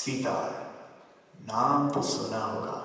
सीता नाम तो सुना होगा।